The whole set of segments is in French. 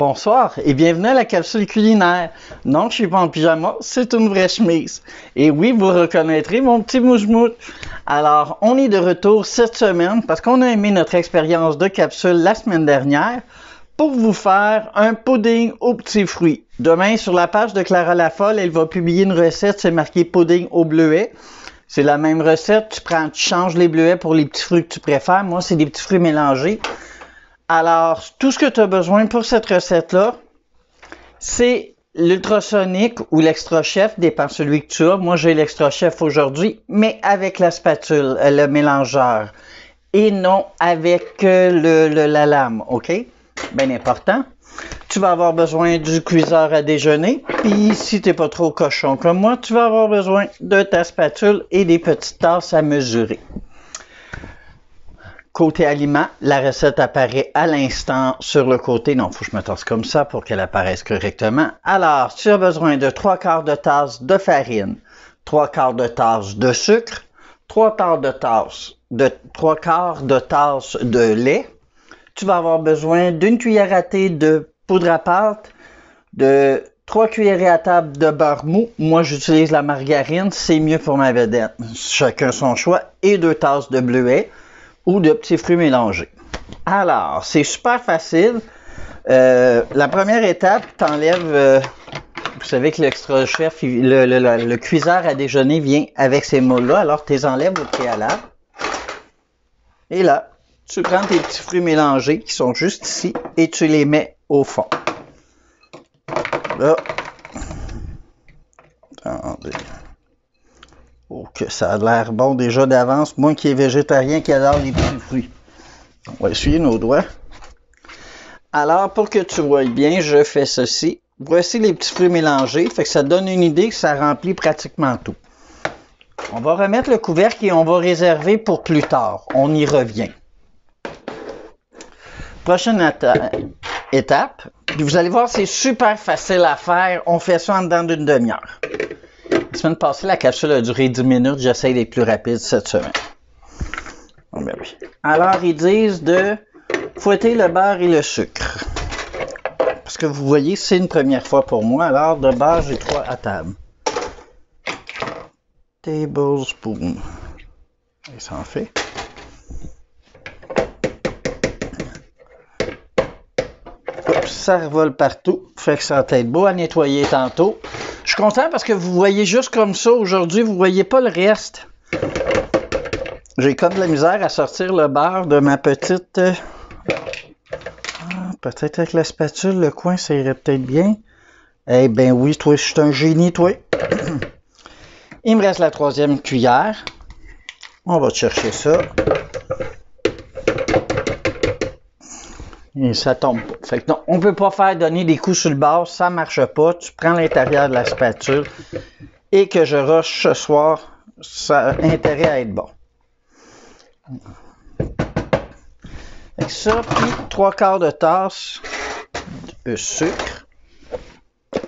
Bonsoir et bienvenue à la capsule culinaire. Non, je suis pas en pyjama, c'est une vraie chemise. Et oui, vous reconnaîtrez mon petit mouche-mouche. Alors, on est de retour cette semaine parce qu'on a aimé notre expérience de capsule la semaine dernière pour vous faire un pudding aux petits fruits. Demain, sur la page de Clara Lafolle, elle va publier une recette, c'est marqué pudding au bleuet. C'est la même recette, tu tu changes les bleuets pour les petits fruits que tu préfères. Moi, c'est des petits fruits mélangés. Alors, tout ce que tu as besoin pour cette recette-là, c'est l'ultrasonique ou l'extra chef, dépend celui que tu as. Moi, j'ai l'extra chef aujourd'hui, mais avec la spatule, euh, le mélangeur, et non avec euh, le, la lame, OK? Bien important. Tu vas avoir besoin du cuiseur à déjeuner, puis si tu n'es pas trop cochon comme moi, tu vas avoir besoin de ta spatule et des petites tasses à mesurer. Côté aliments, la recette apparaît à l'instant sur le côté. Non, il faut que je me tasse comme ça pour qu'elle apparaisse correctement. Alors, tu as besoin de 3 quarts de tasse de farine, 3 quarts de tasse de sucre, 3 quarts de tasse de 3 quarts de tasse de lait. Tu vas avoir besoin d'une cuillère à thé de poudre à pâte, de 3 cuillerées à table de beurre mou. Moi, j'utilise la margarine, c'est mieux pour ma vedette. Chacun son choix. Et deux tasses de bleuet ou de petits fruits mélangés. Alors, c'est super facile. Euh, la première étape, tu enlèves, euh, vous savez que l'extra chef, le, le, cuiseur à déjeuner vient avec ces mots-là, alors tu les enlèves au préalable. Et là, tu prends tes petits fruits mélangés qui sont juste ici et tu les mets au fond. Là. Attendez. Oh, que ça a l'air bon déjà d'avance. Moi qui est végétarien, qui adore les petits fruits. On va essuyer nos doigts. Alors, pour que tu vois bien, je fais ceci. Voici les petits fruits mélangés. Fait que ça donne une idée que ça remplit pratiquement tout. On va remettre le couvercle et on va réserver pour plus tard. On y revient. Prochaine étape. Vous allez voir, c'est super facile à faire. On fait ça en dedans d'une demi-heure. La semaine passée, la capsule a duré 10 minutes. J'essaie d'être plus rapide cette semaine. Ben Alors, ils disent de fouetter le beurre et le sucre. Parce que vous voyez, c'est une première fois pour moi. Alors, de base, j'ai trois à table. Tablespoon. Et ça en fait. Ça revole partout. Fait que ça va être beau à nettoyer tantôt. Je suis content parce que vous voyez juste comme ça aujourd'hui, vous voyez pas le reste. J'ai comme de la misère à sortir le beurre de ma petite... Euh, ah, peut-être avec la spatule, le coin, ça irait peut-être bien. Eh ben oui, toi, je suis un génie, toi. Il me reste la troisième cuillère. On va chercher ça. Et ça tombe pas. Fait que non, on peut pas faire donner des coups sur le bord, ça marche pas. Tu prends l'intérieur de la spatule et que je rush ce soir, ça a intérêt à être bon. Avec ça, puis trois quarts de tasse de sucre,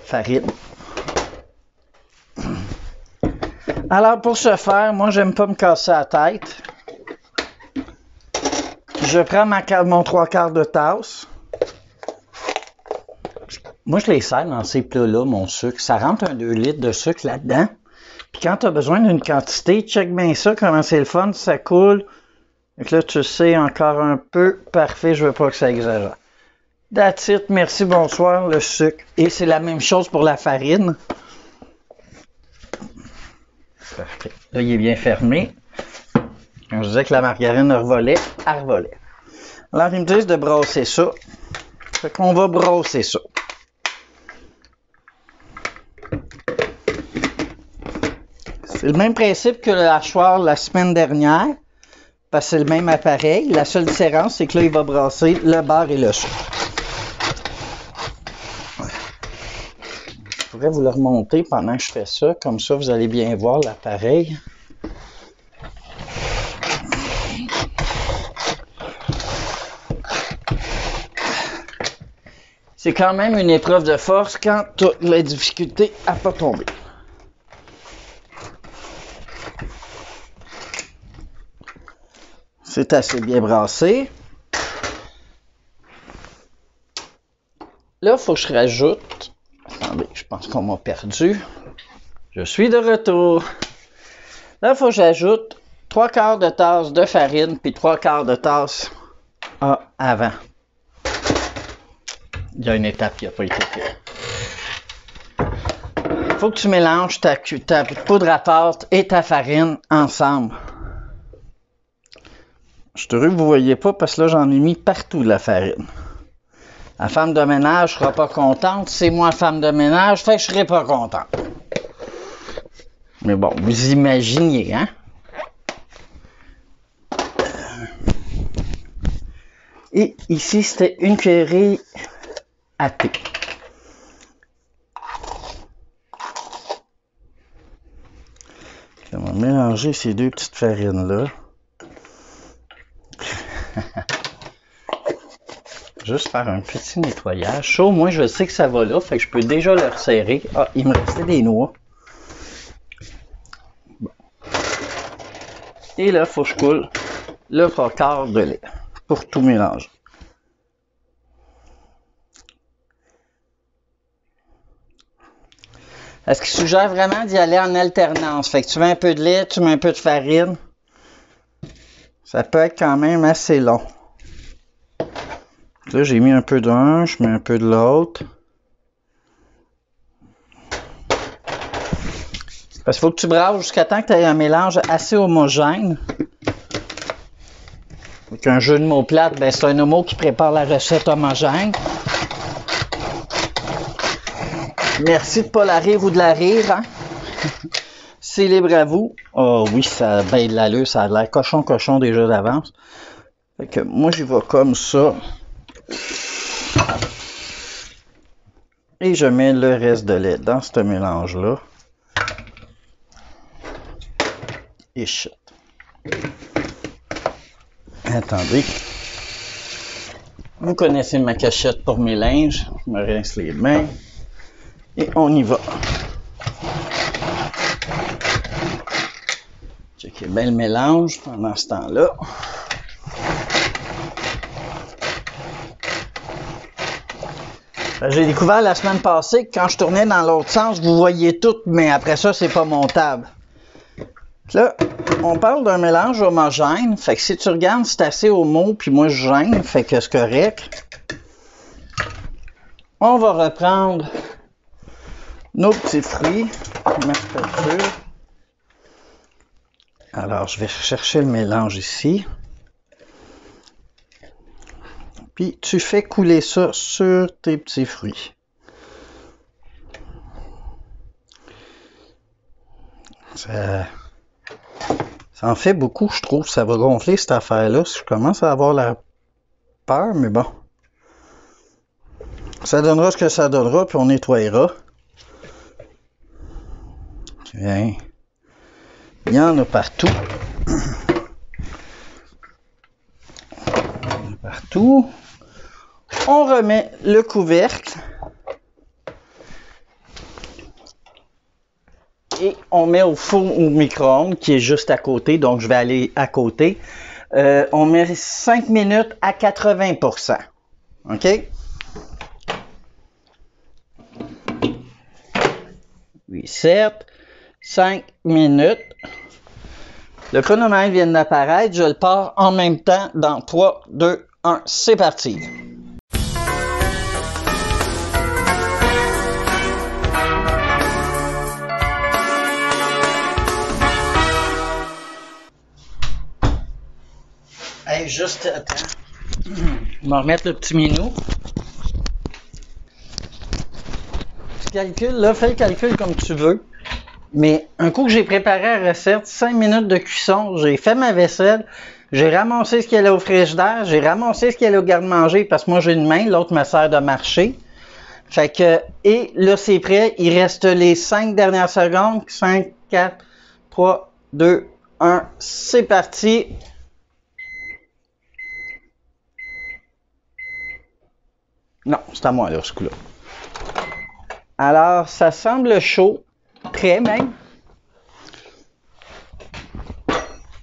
farine. Alors pour ce faire, moi j'aime pas me casser la tête. Je prends mon trois quarts de tasse. Moi, je les sers dans ces plats-là, mon sucre. Ça rentre un 2 litres de sucre là-dedans. Puis quand tu as besoin d'une quantité, check bien ça, comment c'est le fun, ça coule. Donc là, tu sais, encore un peu. Parfait, je veux pas que ça exagère. That's merci, bonsoir, le sucre. Et c'est la même chose pour la farine. Parfait. Là, il est bien fermé. Je disais que la margarine revolait, elle revolait. Alors, ils me disent de brosser ça. Fait qu'on va brosser ça. C'est le même principe que le hachoir la semaine dernière, parce que c'est le même appareil. La seule différence, c'est que là, il va brasser le beurre et le sucre. Je pourrais vous le remonter pendant que je fais ça, comme ça vous allez bien voir l'appareil. C'est quand même une épreuve de force quand as la difficulté à pas tomber. C'est assez bien brassé. là, il faut que je rajoute. Attendez, je pense qu'on m'a perdu. Je suis de retour. Là, il faut que j'ajoute 3 quarts de tasse de farine puis 3 quarts de tasse à avant. Il y a une étape qui n'a pas été faite. Il faut que tu mélanges ta, poudre à pâte et ta farine ensemble. Je suis heureux que vous ne voyez pas parce que là, j'en ai mis partout de la farine. La femme de ménage ne sera pas contente. C'est moi, femme de ménage, fait je ne serai pas contente. Mais bon, vous imaginez, hein? Et ici, c'était une cuillerée à thé. On va mélanger ces deux petites farines-là. Juste faire un petit nettoyage. Au moins, je sais que ça va là. Fait que je peux déjà le resserrer. Ah, il me restait des noix. Et là, il faut que je coule le quarts de lait pour tout mélanger. Est-ce qu'il suggère vraiment d'y aller en alternance? Fait que tu mets un peu de lait, tu mets un peu de farine. Ça peut être quand même assez long. Là, j'ai mis un peu d'un, je mets un peu de l'autre. Parce qu'il faut que tu brases jusqu'à temps que tu aies un mélange assez homogène. Avec un jeu de mots plate, ben c'est un homo qui prépare la recette homogène. Merci de pas la rire ou de la rire. Hein? C'est à vous. Oh oui, ça a bien de ça a l'air cochon-cochon déjà d'avance. Fait que moi, j'y vais comme ça. Et je mets le reste de lait dans ce mélange-là. Et shit. Attendez. Vous connaissez ma cachette pour mes linges. Je me rince les mains. Et on y va. Checkez bien le mélange pendant ce temps-là. J'ai découvert la semaine passée que quand je tournais dans l'autre sens, vous voyez tout, mais après ça, c'est pas montable. Là, on parle d'un mélange homogène. Fait que si tu regardes, c'est assez homo, puis moi je gêne, fait que c'est correct. On va reprendre nos petits fruits. Alors, je vais chercher le mélange ici. Puis tu fais couler ça sur tes petits fruits. Ça, en fait beaucoup, je trouve. Ça va gonfler cette affaire-là. Je commence à avoir la peur, mais bon. Ça donnera ce que ça donnera, puis on nettoyera. Tiens. Il y en a partout. Il y en a partout. On remet le couvercle. Et on met au four au micro-ondes qui est juste à côté, donc je vais aller à côté. Euh, on met 5 minutes à 80%. OK? 7, 5 minutes. Le chronomètre vient d'apparaître. Je le pars en même temps dans 3, 2, 1. C'est parti. Hey, juste attends. Je vais remettre le petit minou. Tu calcules, là, fais le calcul comme tu veux. Mais un coup que j'ai préparé la recette, 5 minutes de cuisson, j'ai fait ma vaisselle, j'ai ramassé ce y avait au frigidaire, j'ai ramassé ce y avait au garde-manger parce que moi j'ai une main, l'autre me sert de marcher. Fait que, et là c'est prêt, il reste les 5 dernières secondes. 5, 4, 3, 2, 1, c'est parti. Non, c'est à moi là, ce coup-là. Alors, ça semble chaud. Même.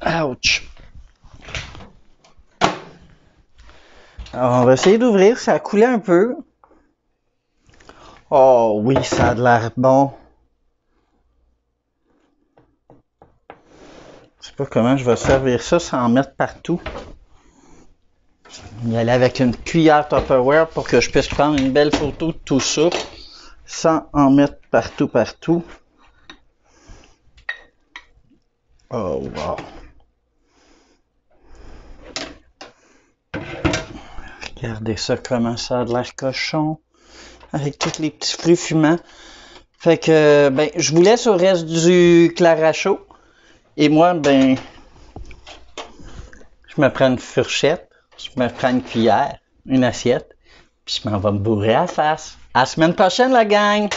Ouch. Alors, on va essayer d'ouvrir. Ça a coulé un peu. Oh oui, ça a de l'air bon. Je sais pas comment je vais servir ça sans en mettre partout. Y aller avec une cuillère Tupperware pour que je puisse prendre une belle photo de tout ça sans en mettre partout, partout. Oh wow. Regardez ça, comment ça a de l'air cochon. Avec tous les petits fruits fumants. Fait que, ben, je vous laisse au reste du clara chaud. Et moi, ben, je me prends une fourchette, je me prends une cuillère, une assiette, puis je m'en vais me bourrer à la face. À la semaine prochaine, la gang!